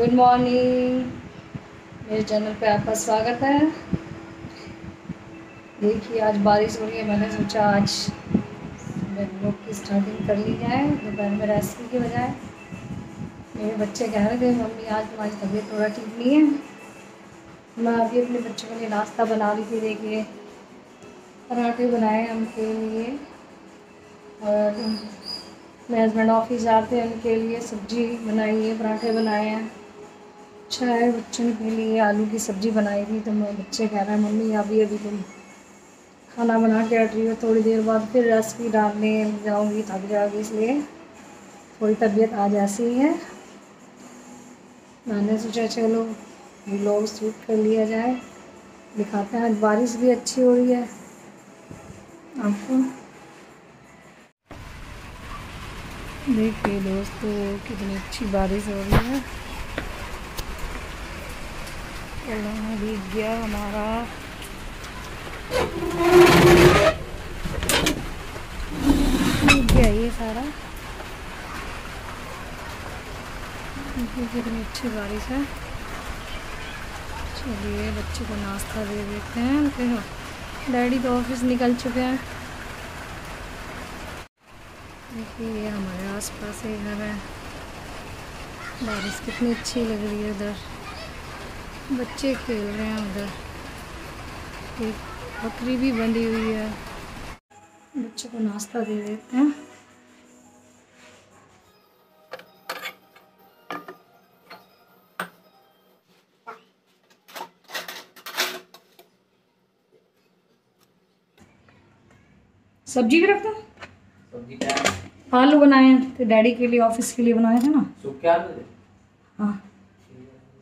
Good morning मेरे channel पे आपका स्वागत है। देखिए, आज बारिश हो रही है, मैंने सोचा आज लोग की स्टार्टिंग कर ली जाए, दोपहर में रेसिपी के बजाय। मेरे बच्चे कह रहे थे, मम्मी, आज तुम्हारी तबीयत थोड़ा ठीक नहीं है। मैं अभी अपने बच्चों के लिए नाश्ता बना रही थी, देखिए। पराठे बनाए उनके लिए। और मेरे हस्बैंड ऑफ़िस जाते हैं उनके लिए सब्ज़ी बनाई है, पराठे बनाए हैं। चाय बच्चों के लिए आलू की सब्ज़ी बनाई थी तो मैं बच्चे कह रहे हैं, मम्मी, अभी अभी तुम खाना बना के हट रही हो, थोड़ी देर बाद फिर रेसिपी डालने जाऊँगी, थक जाऊँगी, इसलिए थोड़ी तबीयत आज ऐसी ही है। मैंने सोचा, चलो ब्लॉग शूट कर लिया जाए, दिखाते हैं, आज बारिश भी अच्छी हो रही है। आपको? देखिए दोस्तों, कितनी अच्छी बारिश हो रही है। खिलौना भीग गया हमारा। भीग गया ये सारा। कितनी अच्छी बारिश है। चलिए बच्चे को नाश्ता दे देते हैं। फिर डैडी तो ऑफ़िस निकल चुके हैं। देखिए, ये हमारे आसपास ही घर है। बारिश कितनी अच्छी लग रही है उधर। बच्चे खेल रहे हैं उधर। एक बकरी भी बंधी हुई है। बच्चे को नाश्ता दे देते हैं। सब्ज़ी भी रखता सब्ज़ी क्या आलू बनाए हैं तो डैडी के लिए ऑफ़िस के लिए बनाए थे ना। सूखे आलू हाँ।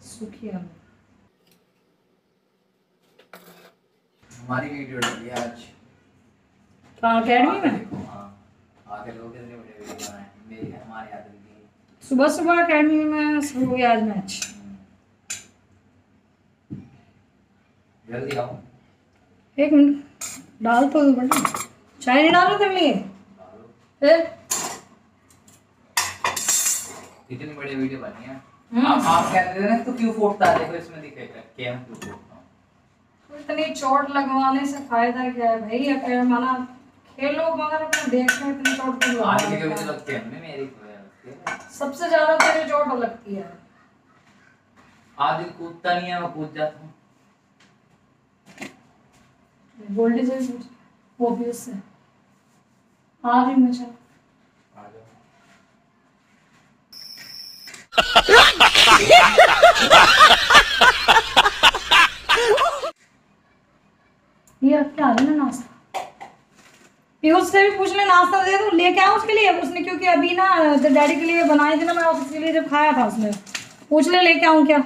सूखी आलू। हमारी वीडियो डली है आज। कहाँ अकेडमी में? हाँ। आके लोग कितने बड़े वीडियो बनाए मेरी हमारी आदत की सुबह सुबह अकेडमी में शुरू हो गया आज मैच। जल्दी आओ। एक मिनट डाल तो दो बेटा। चाय नहीं डालो तेरे लिए? फिर इतनी बड़ी वीडियो बनी है। हम्म। आप आप कहते थे ना तो क्यों फोड़ता है? देखो इसमें दिखेगा कि हम क्यों फोड़ता इतनी चोट लगवाने से फ़ायदा क्या है भाई? अकेले माना खेलो मगर अपना देख में इतनी चोट क्यों आज के भी लगवाने तो? लगते मेरी को लगती है। सबसे ज़्यादा तेरे चोट लगती है। आज कूदता नहीं है मैं कूद जाता हूँ। गोल्डी से वो भी उससे आ रही मैं चल। आ जाओ। ये क्या ना नाश्ता? पीयूष से भी पूछ ले, नाश्ता दे दो, लेके आओ उसके लिए? उसने क्योंकि अभी ना, जब डैडी के लिए बनाए थे ना, मैं ऑफ़िस के लिए जब खाया था उसने। पूछ ले, लेके आऊँ क्या?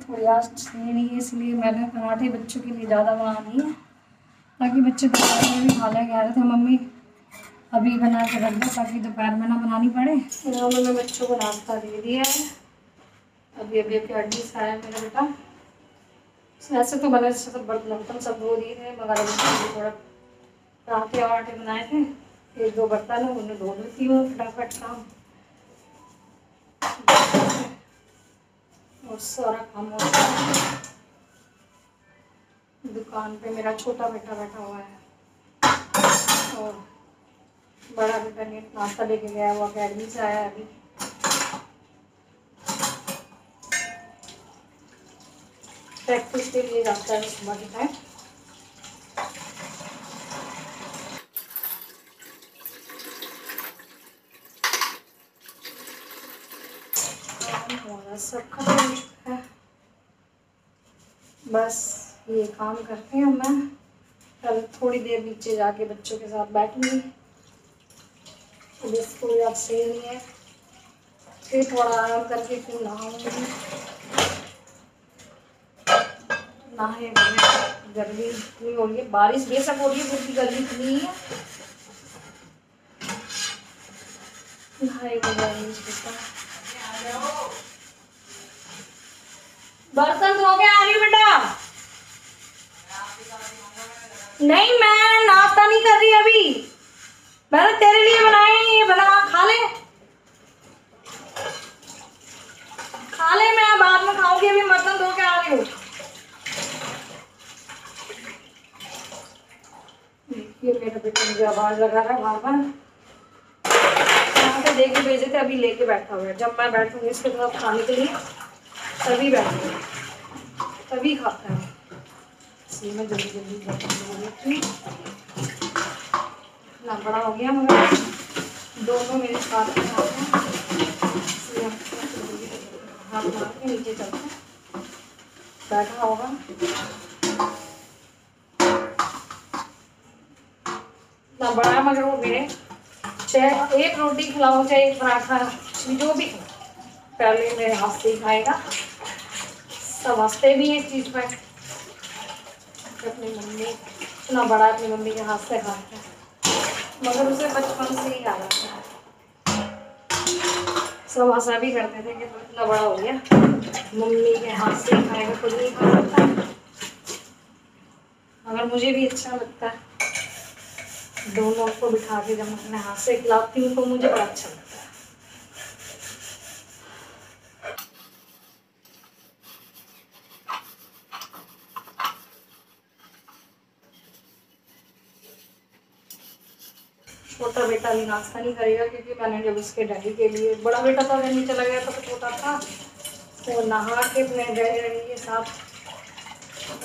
थोड़ी आज नहीं है, इसलिए मैंने पराठे बच्चों के लिए ज़्यादा बना दी है। ताकि बच्चे दोपहर में भी खा लें कह रहे थे, मम्मी अभी बना के रख दो, ताकि दोपहर में ना बनानी पड़े। उन्होंने बच्चों को नाश्ता दे दिया है। अभी अभी अभी अड्डी से आया मेरा बेटा। ऐसे तो मैंने सब बर्तन वर्तन सब धो दिए थे मगर अभी थोड़ी थोड़ा पराठे वराठे बनाए थे एक दो बर्तन है, उन्हें धो देती हूँ, फटाफट काम। और सारा काम हो दुकान पे मेरा छोटा बेटा बैठा हुआ है। और बड़ा बेटा ने नाश्ता लेके गया है, वो अकेडमी से आया अभी। प्रैक्टिस के लिए जाता है सुबह के टाइम हो चुका है। बस ये काम करते हैं मैं। कल थोड़ी देर नीचे जाके बच्चों के साथ बैठूँगी। तबीयत थोड़ी आज सही नहीं है। फिर थोड़ा आराम करके फिर नहाऊँगी? नहाए बगैर गर्मी इतनी हो रही है, बारिश बेशक हो रही है, फिर भी गर्मी इतनी है बर्तन धो के आ रही हूँ बेटा। नहीं, मैं नाश्ता नहीं कर रही अभी। मैंने तेरे लिए बनाए हैं, ये बना, खा ले। खा ले, मैं बाद में खाऊँगी, अभी मटन धो के आ रही हूँ। ये मेरा बेटा मुझे आवाज़ लगा रहा है बार बार यहाँ पे के भेजे थे, अभी लेके बैठा हुआ है। जब मैं बैठूँगी इसके साथ खाने के लिए, तभी बैठूँगी। तभी खाता है। इसलिए मैं जल्दी जल्दी इतना बड़ा हो गया मगर दोनों मेरे साथ में आते हैं इसलिए हम हाथ मार के नीचे चलते हैं। बैठा होगा। इतना बड़ा मगर वो मेरे। चाहे एक रोटी खिलाओ, चाहे एक पराठा जो भी पहले मेरे हाथ से ही खाएगा। हँसते भी हैं चीज़ पर अपनी मम्मी, इतना बड़ा अपनी मम्मी के हाथ से खाता है। मगर उसे बचपन से ही आ जाता है। सब हंसा भी करते थे कि तू इतना बड़ा हो गया। मम्मी के हाथ से खाएगा खुद नहीं खा सकता। मगर मुझे भी अच्छा लगता है। दोनों को बिठा के जब अपने हाथ से खिलाती हूँ तो मुझे बड़ा अच्छा लगता है। छोटा बेटा भी नाश्ता नहीं करेगा क्योंकि मैंने जब उसके डैडी के लिए, बड़ा बेटा तो अगर नीचे लग गया था तो छोटा था वो नहा के अपने डैडी डैडी के साथ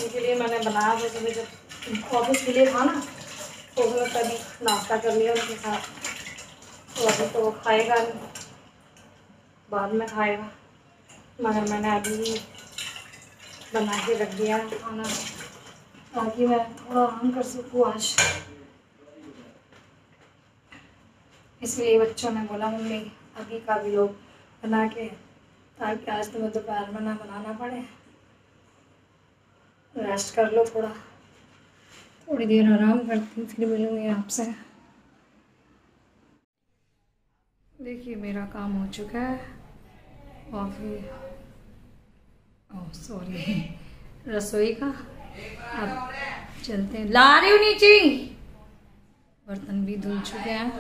उनके लिए मैंने बनाया था जब ऑफ़िस के लिए था ना तो उसने तभी नाश्ता कर लिया उनके साथ। तो अभी तो खाएगा नहीं। बाद में खाएगा। मगर मैंने अभी बना के रख दिया खाना। ताकि मैं थोड़ा आराम कर सकूँ आज। इसलिए बच्चों ने बोला, मम्मी, अभी का भी लोग बना के, ताकि आज तुम्हें दोपहर में ना बनाना पड़े। रेस्ट कर लो थोड़ा। थोड़ी देर आराम करती हूँ, फिर मिलूँगी आपसे। देखिए, मेरा काम हो चुका है। फिर ओह सॉरी रसोई का। अब चलते हैं। ला रही हूँ नीचे बर्तन भी धुल चुके हैं।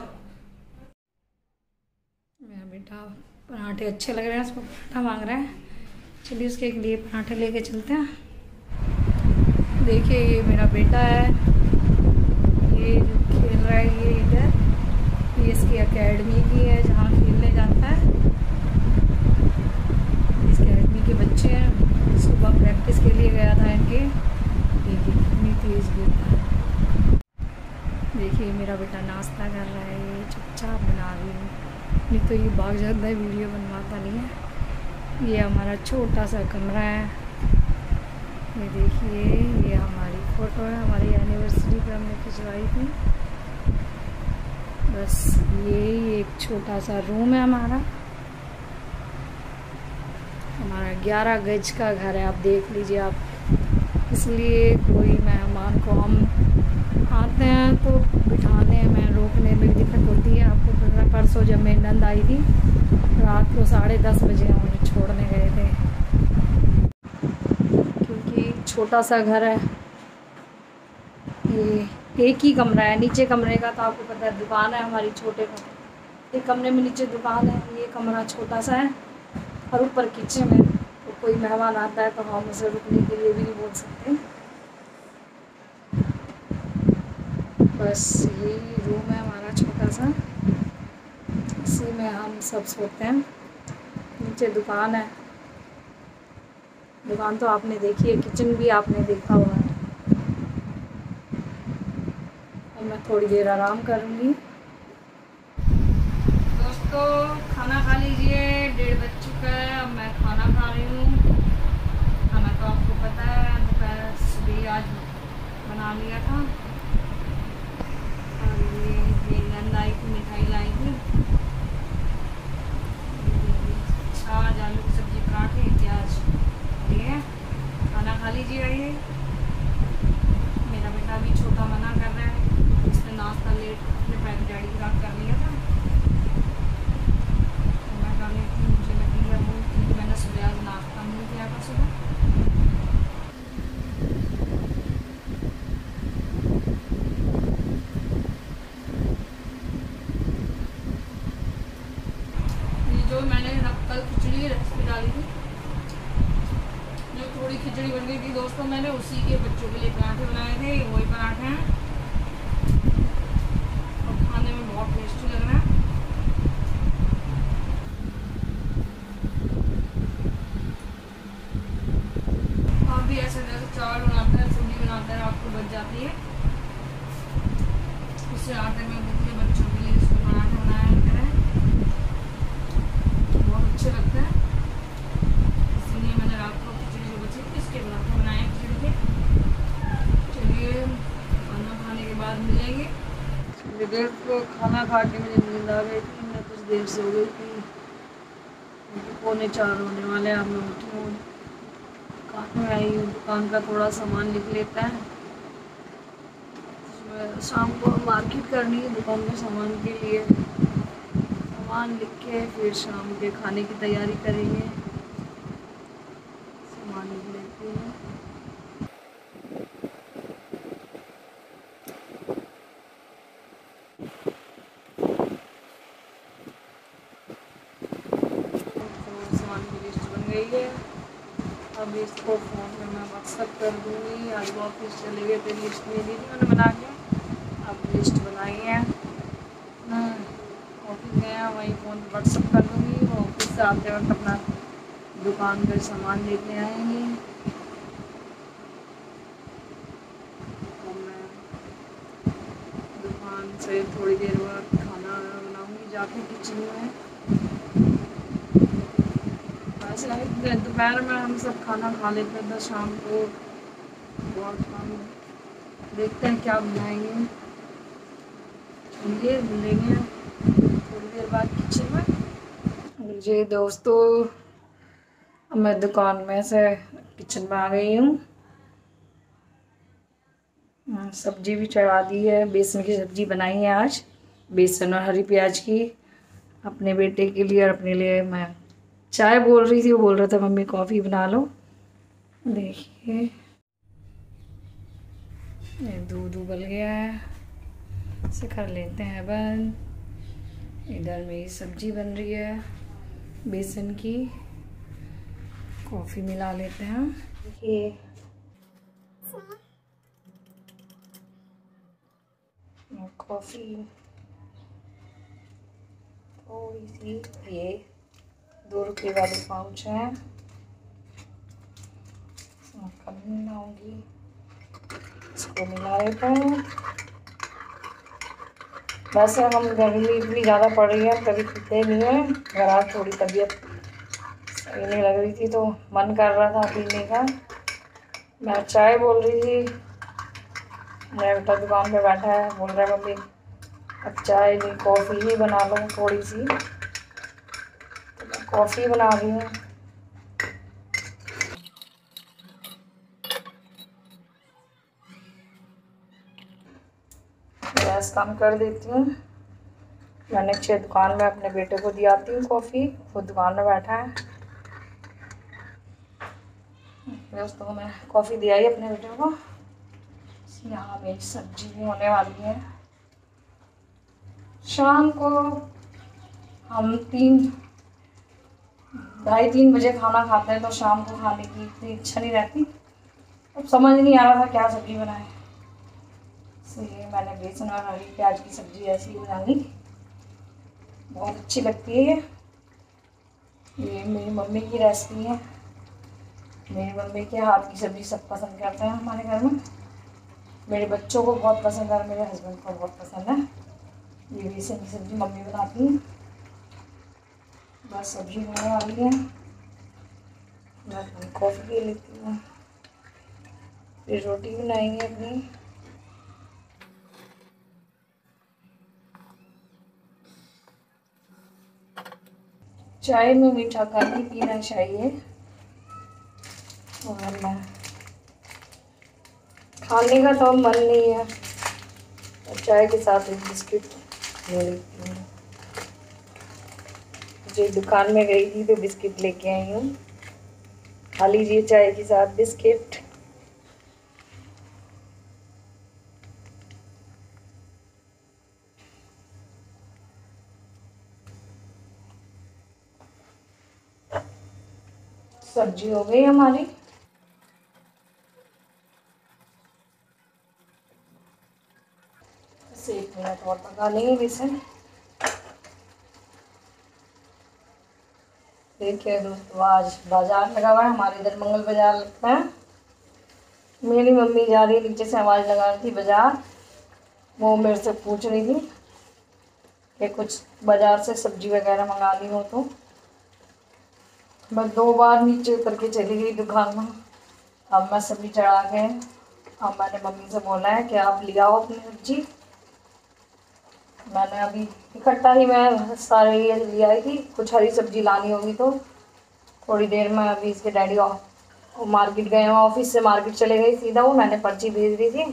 मेरा बेटा पराठे अच्छे लग रहे हैं, उसको पराठा मांग रहा है। चलिए, उसके लिए पराठे लेके चलते हैं। देखिए, ये मेरा बेटा है। ये जो खेल रहा है, ये इधर ये इसकी एकेडमी की है, जहाँ खेलने जाता है। इस एकेडमी के बच्चे हैं। सुबह प्रैक्टिस के लिए गया था इनके। देखिए, कितनी तेज़ गिरता है। देखिए, मेरा बेटा नाश्ता कर रहा है, ये चुपचाप बना रही हूँ। नहीं तो ये जाता है वीडियो बनवाता नहीं है। ये हमारा छोटा सा कमरा है। ये देखिए, ये हमारी फ़ोटो है, हमारी एनिवर्सरी पे हमने खिंचवाई थी। बस ये एक छोटा सा रूम है हमारा। हमारा ग्यारह गज का घर है, आप देख लीजिए आप। इसलिए कोई मेहमान को हम आते हैं तो बिठाने में रोकने में भी दिक्कत होती है। आपको पता परसों जब मेरी नंद आई थी, रात को साढ़े दस बजे हम उन्हें छोड़ने गए थे। छोटा सा घर है। ये एक ही कमरा है, नीचे कमरे का तो आपको पता है दुकान है हमारी छोटे कमरे एक कमरे में नीचे दुकान है, ये कमरा छोटा सा है और ऊपर किचन है। तो कोई मेहमान आता है तो हम उसे रुकने के लिए भी नहीं बोल सकते। बस यही रूम है हमारा छोटा सा। इसी में हम सब सोते हैं। नीचे दुकान है। दुकान तो आपने देखी है किचन भी आपने देखा हुआ है। और मैं थोड़ी देर आराम करूँगी। दोस्तों, खाना खा लीजिए, डेढ़ बज चुका है, अब मैं खाना खा रही हूँ। खाना तो आपको पता है, दोपहर सुबह आज बना लिया था। और ये नंद आई थी मिठाई लाई थी। लीजिए आइए मेरा बेटा अभी छोटा मना कर रहा है। उसने नाश्ता लेट अपने पैर डैडी के साथ कर लिया था। तो मैं कहा मुझे लगी है वो क्योंकि मैंने सुबह आज नाश्ता नहीं किया था सुबह। जो मैंने कल खिचड़ी रेसिपी डाली थी थोड़ी खिचड़ी बन गई थी दोस्तों, मैंने उसी के बच्चों के लिए पराठे बनाए थे वही पराठे हैं। और खाने में बहुत टेस्टी लग रहा है आप भी ऐसे जैसे चावल बनाते हैं सब्ज़ी बनाते हैं आपको बच जाती है उससे आटे में अपने बच्चों के लिए इसको पराठे बनाया करें बहुत अच्छे लगते हैं इसलिए मैंने रात को खिचड़ी जो बची थी इसके पराठे बनाए खिचड़ी के चलिए खाना खाने के बाद मिलेंगे थोड़ी देर को खाना खा के मुझे नींद आ गई थी मैं कुछ देर से हो गई क्योंकि पौने चार होने वाले हैं मैं उठी हूँ दुकान में आई हूँ। दुकान का थोड़ा सामान लिख लेता है। शाम को मार्केट करनी है दुकान में सामान के लिए। सामान लिख के फिर शाम के खाने की तैयारी करेंगे सामान लिख लेती हूँ तो सामान की लिस्ट बन गई है अब इसको फ़ोन में मैं व्हाट्सअप कर दूँगी। आज वो ऑफ़िस चले गए थे लिस्ट नहीं दी थी मैंने बना के। अब लिस्ट बनाई है। ऑफ़िस गया, वहीं फ़ोन व्हाट्सअप कर दूँगी। वो ऑफ़िस से आते वक्त अपना दुकान पर सामान लेके आएँगे। दुकान से थोड़ी देर बाद खाना बनाऊँगी, जाके किचन में। दोपहर में हम सब खाना खा लेते तो शाम को बहुत काम देखते हैं क्या बनाएँगे चलिए मिलेंगे थोड़ी देर बाद किचन में। जी दोस्तों मैं दुकान में से किचन में आ गई हूँ। हाँ, सब्ज़ी भी चढ़ा दी है। बेसन की सब्ज़ी बनाई है आज। बेसन और हरी प्याज की। अपने बेटे के लिए और अपने लिए मैं चाय बोल रही थी। वो बोल रहा था मम्मी कॉफ़ी बना लो। देखिए। ये दूध उबल गया है। इसे कर लेते हैं बंद। इधर मेरी सब्ज़ी बन रही है, बेसन की। कॉफ़ी मिला लेते हैं ये कॉफ़ी। थोड़ी सी, ये दो रुपये वाली पाउच है। कम मिलाऊँगी इसको मिला लेते हैं वैसे हम गर्मी इतनी ज़्यादा पड़ रही है कभी पीते नहीं है। अगर आज थोड़ी तबीयत सही नहीं लग रही थी तो मन कर रहा था पीने का। मैं चाय बोल रही थी। मेरा बेटा दुकान पे बैठा है, बोल रहा है, मम्मी, अब चाय नहीं, कॉफ़ी ही बना लो थोड़ी सी। तो कॉफ़ी बना रही हूँ गैस कम कर देती हूँ। मैंने नीचे दुकान में अपने बेटे को दिया आती हूँ कॉफ़ी। वो दुकान में बैठा है। दोस्तों, मैं कॉफ़ी दिया ही अपने बेटे को। यहाँ मेरी सब्ज़ी भी होने वाली है। शाम को हम तीन, ढाई तीन बजे खाना खाते हैं तो शाम को खाने की इतनी इच्छा नहीं रहती। अब समझ नहीं आ रहा था क्या सब्ज़ी बनाए। इसलिए मैंने बेसन और हरी प्याज की सब्ज़ी ऐसी ही बना ली। बहुत अच्छी लगती है ये। ये मेरी मम्मी की रेसिपी है। मेरी मम्मी के हाथ की सब्ज़ी सब पसंद करते हैं हमारे घर में। मेरे बच्चों को बहुत पसंद है मेरे हस्बैंड को बहुत पसंद है। ये बेसन की सब्ज़ी मम्मी बनाती है। बस सब्ज़ी होने वाली है। कॉफ़ी पी लेती हूँ। फिर रोटी बनाएँगे अपनी। चाय में मीठा ही पीना चाहिए। खाने का तो मन नहीं है। चाय के साथ एक बिस्किट ले लेती हूँ। जो दुकान में गई थी तो बिस्किट लेके आई हूँ। खा लीजिए चाय के साथ बिस्किट। सब्ज़ी हो गई हमारी। एक मिनट और पका लेंगे इसे। देखिए दोस्तों, आज बाज़ार लगा हुआ है, हमारे इधर मंगल बाज़ार लगता है। मेरी मम्मी जा रही है नीचे से आवाज़ लगा रही थी बाज़ार। वो मेरे से पूछ रही थी कि कुछ बाज़ार से सब्ज़ी वगैरह मंगा ली हो तो। मैं दो बार नीचे उतर के चली गई दुकान में। अब मैं सब्ज़ी चढ़ा के अब मैंने मम्मी से बोला है कि आप ले आओ अपनी सब्ज़ी मैंने अभी इकट्ठा ही मैं सारे ये ले आई थी। कुछ हरी सब्ज़ी लानी होगी तो थोड़ी देर में अभी इसके डैडी मार्केट गए हैं। ऑफ़िस से मार्केट चले गए। सीधा वो मैंने पर्ची भेज दी थी।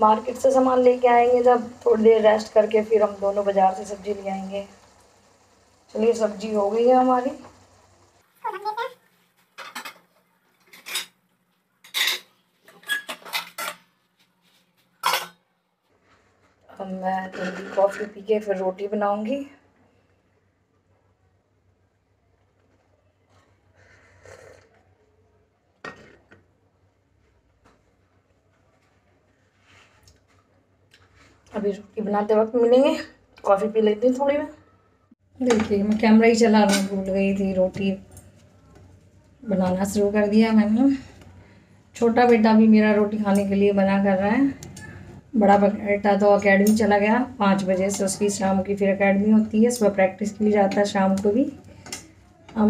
मार्केट से सामान लेके आएँगे जब। थोड़ी देर रेस्ट करके फिर हम दोनों बाज़ार से सब्ज़ी ले आएँगे। चलिए सब्ज़ी हो गई है हमारी। अब मैं कॉफ़ी पी के फिर रोटी बनाऊँगी। अभी रोटी बनाते वक्त मिलेंगे। कॉफ़ी पी लेती हूँ थोड़ी मैं। देखिए, मैं कैमरा ही चला रही भूल गई थी रोटी। बनाना शुरू कर दिया मैंने। छोटा बेटा भी मेरा रोटी खाने के लिए बना कर रहा है। बड़ा बेटा तो अकेडमी चला गया, पाँच बजे से उसकी शाम की फिर अकेडमी होती है, सुबह प्रैक्टिस के लिए जाता है शाम को भी। अब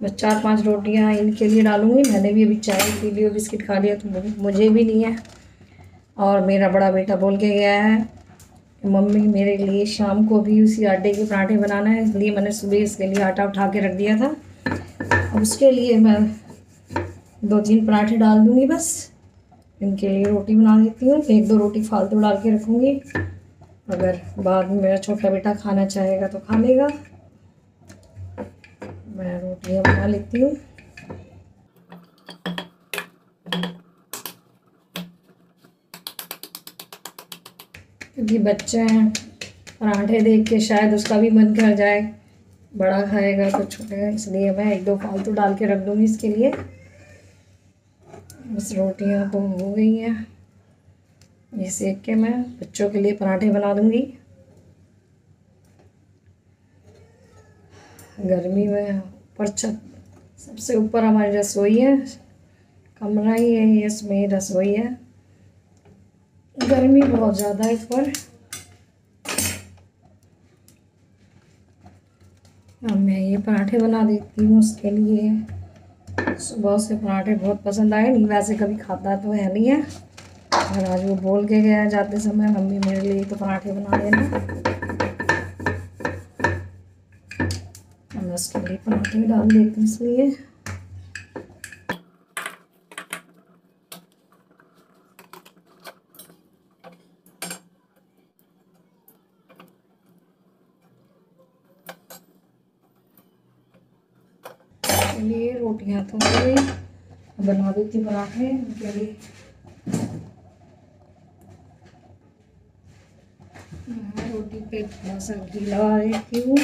मैं चार पाँच रोटियाँ इनके लिए डालूँगी। मैंने भी अभी चाय पी ली और बिस्किट खा लिया तो मुझे भी नहीं है। और मेरा बड़ा बेटा बोल के गया है, मम्मी, मेरे लिए शाम को भी उसी आटे के पराठे बनाना है। इसलिए मैंने सुबह इसके लिए आटा उठा के रख दिया था। उसके लिए मैं दो तीन पराठे डाल दूँगी बस। इनके लिए रोटी बना देती हूँ। एक दो रोटी फालतू डाल के रखूँगी। अगर बाद में मेरा छोटा बेटा खाना चाहेगा तो खा लेगा। मैं रोटियाँ बना लेती हूँ। क्योंकि बच्चे हैं, पराठे देख के शायद उसका भी मन कर जाए। बड़ा खाएगा तो छोटेगा इसलिए मैं एक दो फालतू डाल के रख दूँगी इसके लिए। बस रोटियाँ तो हो गई हैं। ये सेक के मैं बच्चों के लिए पराठे बना दूँगी। गर्मी में ऊपर छत, सबसे ऊपर हमारी रसोई है। कमरा ही है, ये इसमें रसोई है। गर्मी बहुत ज़्यादा है ऊपर। अब मैं ये पराठे बना देती हूँ उसके लिए। सुबह से पराठे बहुत पसंद आए नहीं, वैसे कभी खाता तो है नहीं है। और आज वो बोल के गया जाते समय, मम्मी मेरे लिए तो पराठे बना देना मैं उसके लिए पराठे डाल देती हूँ इसलिए लिए रोटियाँ तो गई। बना देती उनके लिए। रोटी पे थोड़ा सा घी लगा देती हूँ,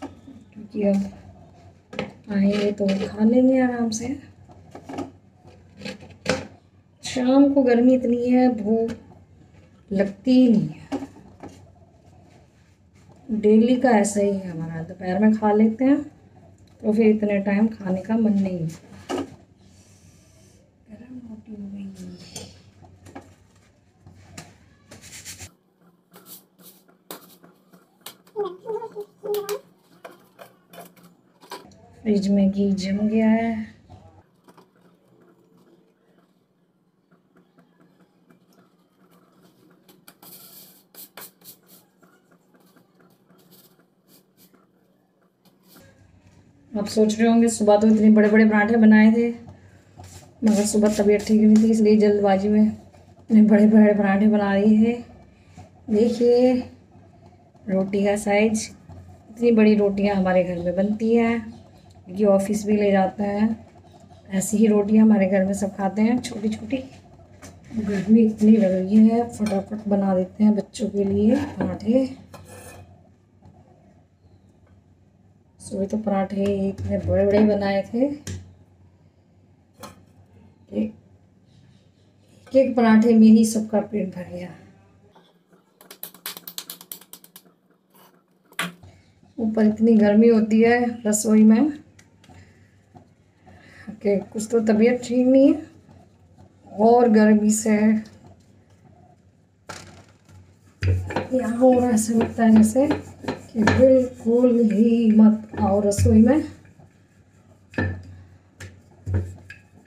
क्योंकि अब आएँगे तो खा लेंगे आराम से। शाम को गर्मी इतनी है, भूख लगती ही नहीं है। डेली का ऐसा ही है हमारा, दोपहर में खा लेते हैं। तो फिर इतने टाइम खाने का मन नहीं गरम रोटी हो गई। फ्रिज में घी जम गया है। आप सोच रहे होंगे, सुबह तो इतने बड़े बड़े पराठे बनाए थे, मगर सुबह तबीयत ठीक नहीं थी, इसलिए जल्दबाजी में इतने बड़े बड़े पराठे बना रही है। देखिए, रोटी का साइज़ इतनी बड़ी रोटियाँ हमारे घर में बनती हैं क्योंकि ऑफ़िस भी ले जाते हैं, ऐसी ही रोटियाँ हमारे घर में सब खाते हैं छोटी छोटी गर्मी इतनी लग रही है, फटाफट बना देते हैं बच्चों के लिए पराठे। सुबह तो पराठे इतने बड़े बड़े बनाए थे। एक एक पराठे में ही सबका पेट भर गया। ऊपर इतनी गर्मी होती है रसोई में। कि कुछ तो तबीयत ठीक नहीं है। और गर्मी से। यहाँ हो रहा ऐसा लगता है जैसे बिल्कुल ही मत आओ रसोई में।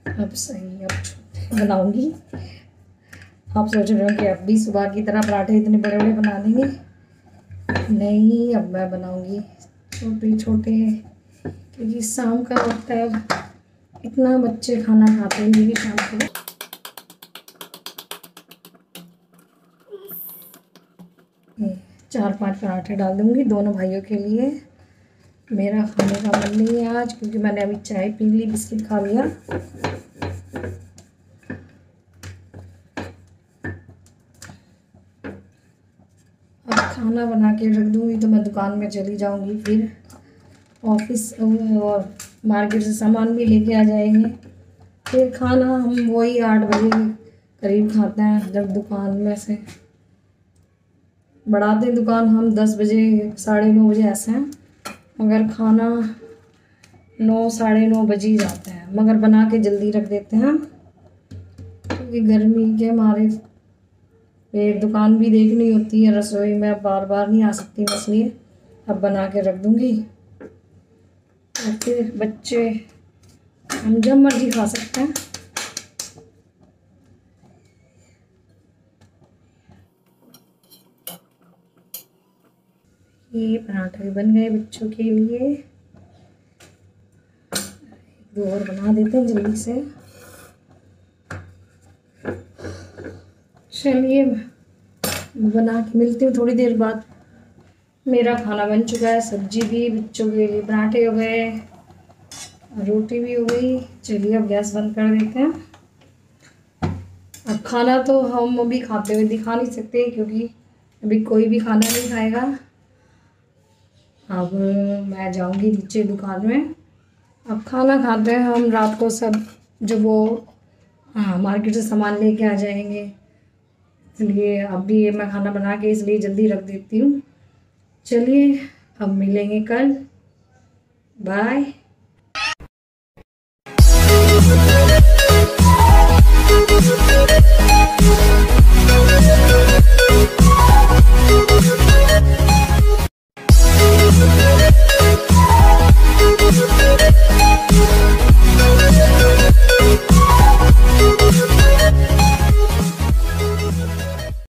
अब सही, अब बनाऊँगी। आप सोच रहे हो कि अब भी सुबह की तरह पराठे इतने बड़े बड़े बना देंगे? नहीं, अब मैं बनाऊँगी। छोटे छोटे, क्योंकि शाम का वक्त है इतना बच्चे खाना खाते हैं भी शाम को। चार पाँच पराठे डाल दूँगी दोनों भाइयों के लिए। मेरा खाने का मन नहीं है आज, क्योंकि मैंने अभी चाय पी ली, बिस्किट खा लिया। अब खाना बना के रख दूँगी तो मैं दुकान में चली जाऊँगी फिर। ऑफ़िस और मार्केट से सामान भी लेके आ जाएँगे। फिर खाना हम वही आठ बजे करीब खाते हैं, जब दुकान में से। बढ़ाते दुकान, हम दस बजे, साढ़े नौ बजे ऐसे हैं। मगर खाना नौ, साढ़े नौ बजे ही जाता है। मगर बना के जल्दी रख देते हैं, क्योंकि तो गर्मी के हमारे फिर दुकान भी देखनी होती है, रसोई में बार बार नहीं आ सकती इसलिए अब बना के रख दूँगी। फिर बच्चे हम जब मर्ज़ी खा सकते हैं। ये पराठा भी बन गए बच्चों के लिए। दो और बना देते हैं जल्दी से। चलिए बना के मिलती हूँ थोड़ी देर बाद। मेरा खाना बन चुका है, सब्ज़ी भी, बच्चों के लिए पराठे हो गए, रोटी भी हो गई। चलिए, अब गैस बंद कर देते हैं। अब खाना तो हम अभी खाते हुए दिखा नहीं सकते, क्योंकि अभी कोई भी खाना नहीं खाएगा। अब मैं जाऊँगी नीचे दुकान में। अब खाना खाते हैं हम रात को सब जो वो हाँ मार्केट से सामान लेके आ जाएँगे। इसलिए अब भी मैं खाना बना के इसलिए जल्दी रख देती हूँ। चलिए, अब मिलेंगे कल। बाय